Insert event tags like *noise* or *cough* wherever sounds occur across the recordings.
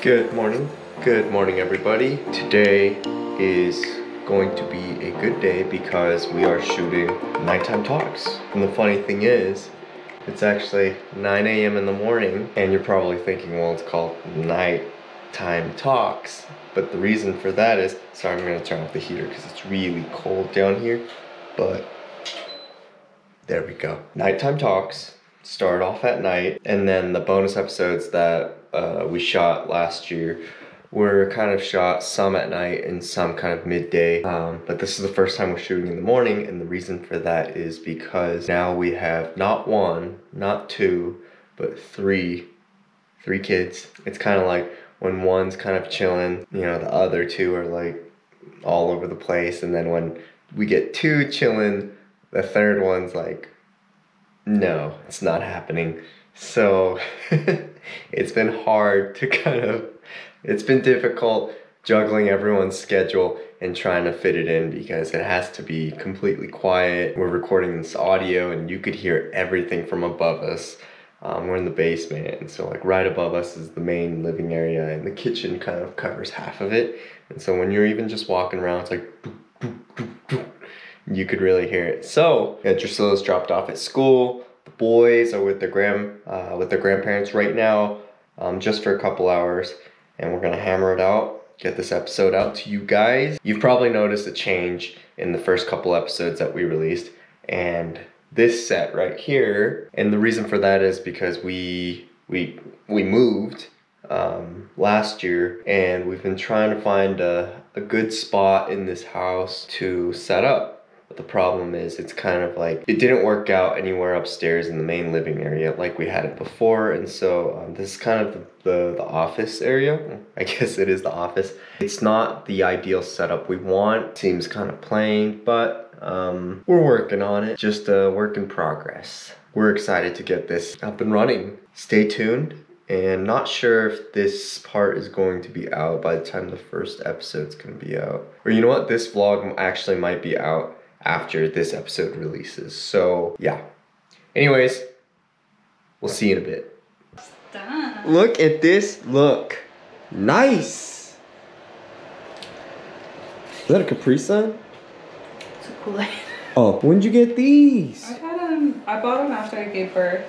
Good morning. Good morning, everybody. Today is going to be a good day because we are shooting nighttime talks. And the funny thing is, it's actually 9 a.m. in the morning, and you're probably thinking, well, it's called nighttime talks. But the reason for that is, sorry, I'm gonna turn off the heater because it's really cold down here. But there we go. Nighttime talks start off at night, and then the bonus episodes that uh, we shot last year were kind of shot some at night and some kind of midday. Um, but this is the first time we're shooting in the morning, and the reason for that is because now we have not one, not two, but three, three kids. It's kind of like when one's kind of chilling, you know, the other two are like all over the place, and then when we get two chilling, the third one's like no, it's not happening. So *laughs* it's been hard to kind of, it's been difficult juggling everyone's schedule and trying to fit it in because it has to be completely quiet. We're recording this audio and you could hear everything from above us. Um, we're in the basement, and so like right above us is the main living area, and the kitchen kind of covers half of it. And so when you're even just walking around, it's like you could really hear it. So yeah, Drascilla's dropped off at school. The boys are with their grand uh, with their grandparents right now, um, just for a couple hours, and we're gonna hammer it out. Get this episode out to you guys. You've probably noticed a change in the first couple episodes that we released, and this set right here. And the reason for that is because we we we moved um, last year, and we've been trying to find a, a good spot in this house to set up. The problem is, it's kind of like it didn't work out anywhere upstairs in the main living area like we had it before, and so um, this is kind of the, the the office area. *laughs* I guess it is the office. It's not the ideal setup we want. Seems kind of plain, but um, we're working on it. Just a work in progress. We're excited to get this up and running. Stay tuned and not sure if this part is going to be out by the time the first episode's gonna be out. Or you know what, this vlog actually might be out after this episode releases. So yeah. Anyways, we'll see you in a bit. Done. Look at this look. Nice. Is that a Capri Sun? It's a Kool-Aid. Oh, when'd you get these? I got them. I bought them after I gave birth.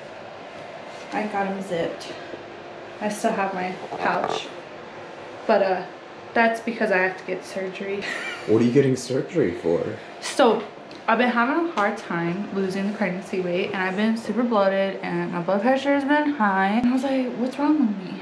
I got them zipped. I still have my pouch, but uh, that's because I have to get surgery. *laughs* What are you getting surgery for? So I've been having a hard time losing the pregnancy weight, and I've been super bloated, and my blood pressure has been high. And I was like, what's wrong with me?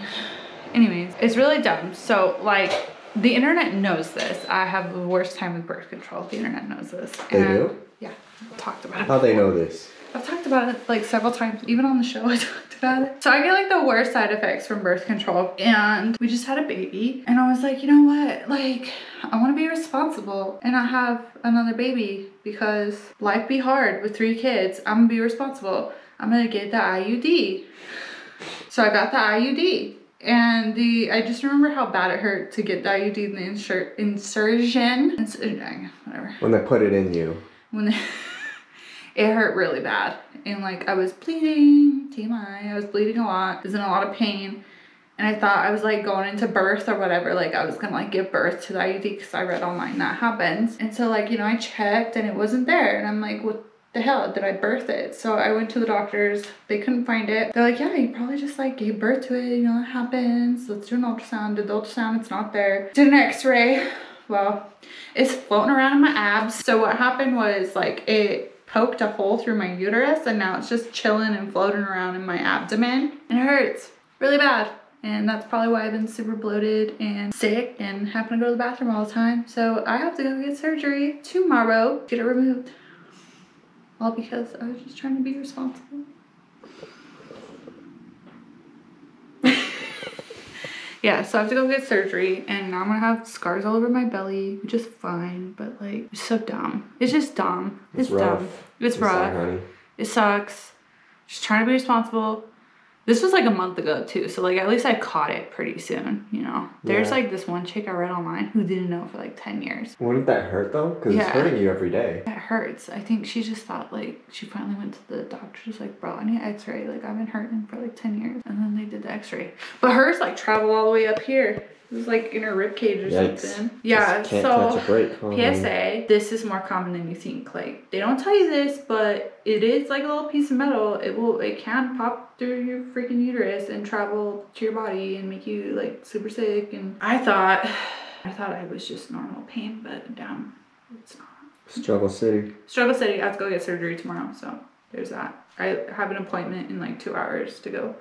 Anyways, it's really dumb. So like. The internet knows this. I have the worst time with birth control. The internet knows this. They And- do? Yeah, I've talked about it. How they know this? I've talked about it like several times, even on the show *laughs* I talked about it. So I get like the worst side effects from birth control and we just had a baby and I was like, you know what? Like I want to be responsible and I have another baby because life be hard with three kids. I'm gonna be responsible. I'm gonna get the IUD. So I got the IUD. And the I just remember how bad it hurt to get the IUD in the insert insertion. Ins- uh, whatever When they put it in you. when *laughs* it hurt really bad and like I was bleeding TMI I was bleeding a lot I was in a lot of pain and I thought I was like going into birth or whatever like I was gonna like give birth to the IUD because I read online that happens. And so like you know I checked and it wasn't there. And I'm like what the hell? Did I birth it? So I went to the doctors. They couldn't find it. They're like yeah you probably just like gave birth to it. You know it happens. Let's do an ultrasound. Did the ultrasound it's not there. Did an x-ray. Well it's floating around in my abs. So what happened was like it poked a hole through my uterus and now it's just chilling and floating around in my abdomen. And it hurts really bad. And that's probably why I've been super bloated and sick and having to go to the bathroom all the time. So I have to go get surgery tomorrow, get it removed. All because I was just trying to be responsible. *laughs* Yeah, so I have to go get surgery, and now I'm gonna have scars all over my belly, which is fine, but like, it's so dumb. It's just dumb. It's, rough. dumb. It's rough. It sucks. Just trying to be responsible. This was like a month ago too, so like at least I caught it pretty soon. You know, there's Yeah. like this one chick I read online who didn't know for like ten years. Wouldn't that hurt though? Because Yeah. it's hurting you every day. It hurts. I think she just thought like she finally went to the doctor. She's like, bro, I need an X-ray. Like I've been hurting for like ten years, and then they did the X-ray. But hers like travel all the way up here. It was like in her rib cage or Yikes. something. Yeah. So break. huh? PSA, this is more common than you think. Like they don't tell you this, but it is like a little piece of metal. It will it can pop through your freaking uterus and travel to your body and make you like super sick. And I thought I thought I was just normal pain, but damn, it's not. Struggle City. Struggle City, I have to go get surgery tomorrow, so there's that. I have an appointment in like two hours to go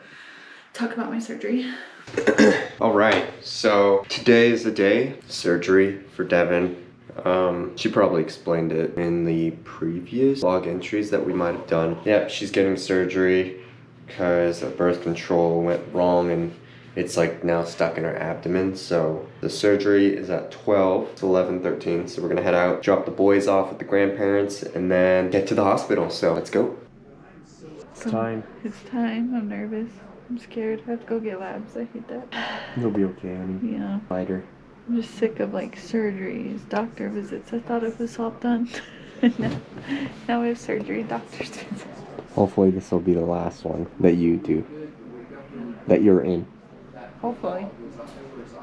talk about my surgery. *clears throat* All right, so today is the day surgery for Deavan. Um, she probably explained it in the previous log entries that we might have done. Yep, she's getting surgery because a birth control went wrong and it's like now stuck in her abdomen. So the surgery is at 12 to 11, 13. So we're gonna head out, drop the boys off with the grandparents, and then get to the hospital. So let's go. It's time. It's time. I'm nervous. I'm scared. I have to go get labs. I hate that. You'll be okay, honey. Yeah. Fighter. I'm just sick of like surgeries, doctor visits. I thought it was all done. now, *laughs* now we have surgery, doctor's visits. Hopefully this will be the last one that you do. That you're in. Hopefully.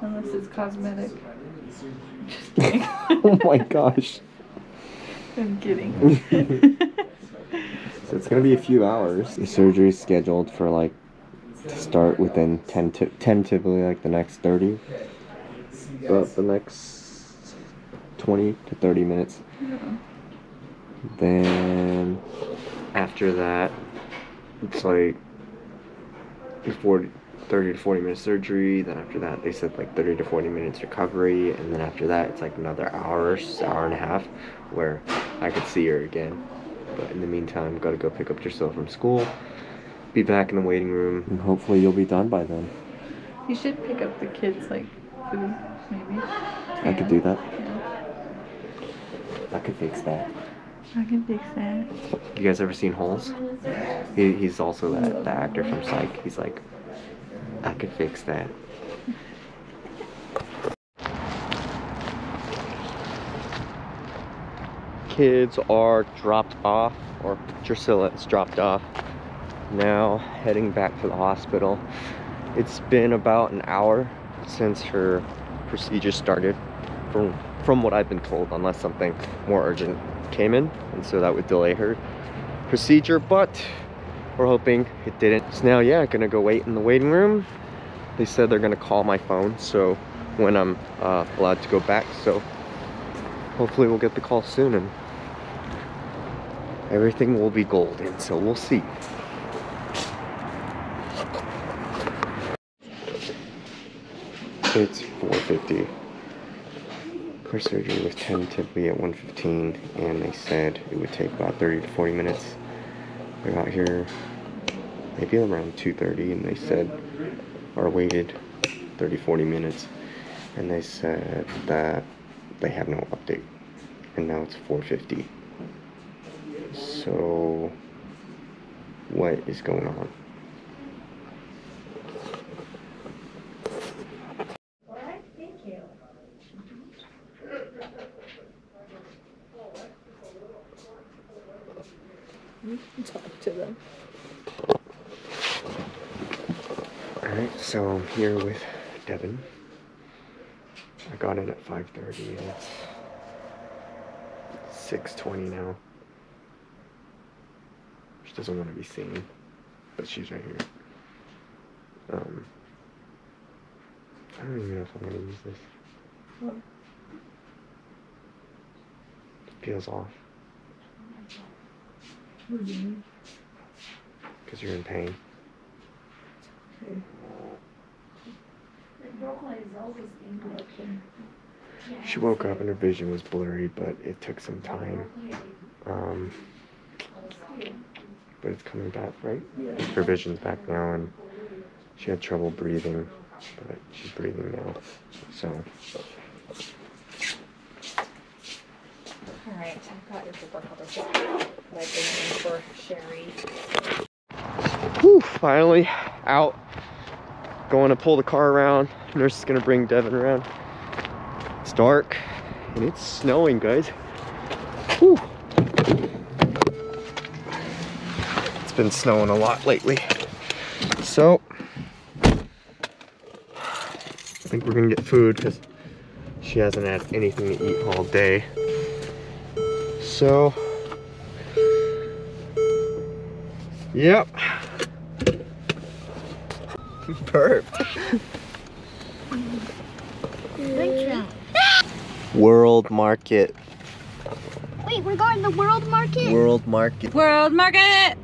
Unless it's cosmetic. Just *laughs* kidding. oh my gosh. I'm kidding. *laughs* So it's gonna be a few hours. The surgery is scheduled for like to start within 10 to tentatively like the next 30. But the next 20 to 30 minutes. Then after that, it's like 40, 30 to 40 minutes surgery. Then after that, they said like 30 to 40 minutes recovery. And then after that, it's like another hour, hour and a half where I could see her again. But in the meantime, gotta go pick up Drascilla from school. Be back in the waiting room. And hopefully you'll be done by then. you should pick up the kids like food, maybe. I could do that. Yeah. I could fix that. I can fix that. You guys ever seen Holes? He, he's also that the actor from Psych. He's like, I could fix that. Kids are dropped off, or Drascilla is dropped off. Now heading back to the hospital. It's been about an hour since her procedure started, from from what I've been told, unless something more urgent came in, and so that would delay her procedure. But we're hoping it didn't. So now, yeah, gonna go wait in the waiting room. They said they're gonna call my phone, so when I'm uh, allowed to go back. So hopefully we'll get the call soon, and everything will be golden. So we'll see. It's 4:50. Her surgery was tentatively at 1:15, and they said it would take about 30 to 40 minutes. I got here maybe around 2:30, and they said, or waited 30, 40 minutes, and they said that they have no update, and now it's 4:50. So, what is going on? Talk to them. Alright, so I'm here with Deavan. I got in at 5.30 and it's 6.20 now. She doesn't want to be seen, but she's right here. Um, I don't even know if I'm going to use this. What? It feels off What do you mean? because you're in pain. She woke up and her vision was blurry, but it took some time. Um, but it's coming back, right? Her vision's back now, and she had trouble breathing, but she's breathing now. So, All right, I've got your paper cover here. I've been for Sherry. whew, finally out, going to pull the car around. Nurse is gonna bring Deavan around. It's dark and it's snowing, guys. Whew. It's been snowing a lot lately. So, I think we're gonna get food because she hasn't had anything to eat all day. So, yep. Burped. Good job. World Market. Wait, we're going to the World Market? World Market. World Market!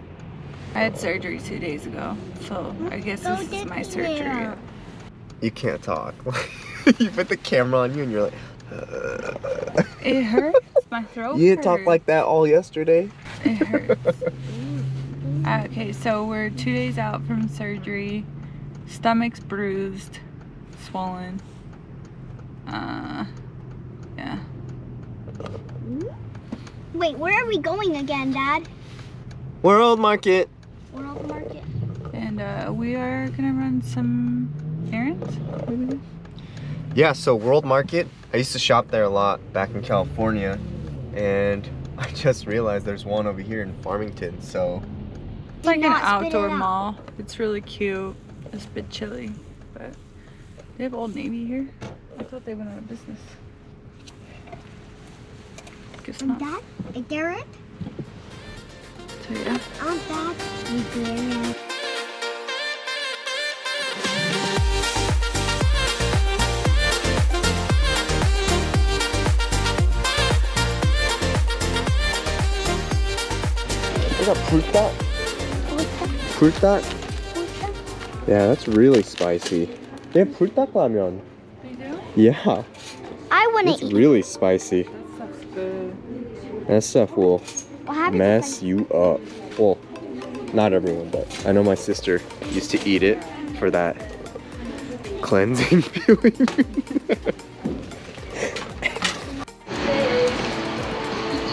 I had surgery two days ago, so I guess Go this is my surgery. there. You can't talk. *laughs* you put the camera on you and you're like, uh. *laughs* It hurts. My throat You didn't talk like that all yesterday. It hurts. *laughs* okay, so we're two days out from surgery. Stomach's bruised, swollen. Uh, yeah. Wait, where are we going again, Dad? World Market. World Market. And uh, we are gonna run some errands. maybe? Yeah, so World Market, I used to shop there a lot back in California. And *laughs* I just realized there's one over here in Farmington. So It's like an not spit it outdoor out. mall. It's really cute. It's a bit chilly, but they have Old Navy here. I thought they went out of business. Guess not. Dad? Is there it? So yeah. Oh, Dad. Is there it? Is that fruta? Fruta? Yeah, that's really spicy. They have fruta ramen. They do? Yeah, I want it's to eat. really spicy. That stuff's good. That stuff will What happens if mess you up. Well, not everyone, but I know my sister used to eat it for that cleansing *laughs* feeling.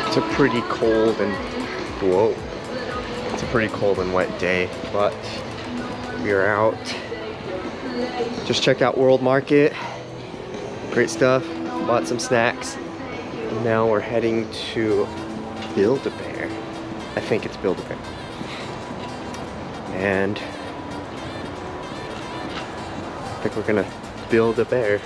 it's a pretty cold and whoa. It's a pretty cold and wet day, but are out. Just checked out World Market. Great stuff. Bought some snacks. And now we're heading to Build-A-Bear. I think it's Build-A-Bear. And I think we're gonna build a bear.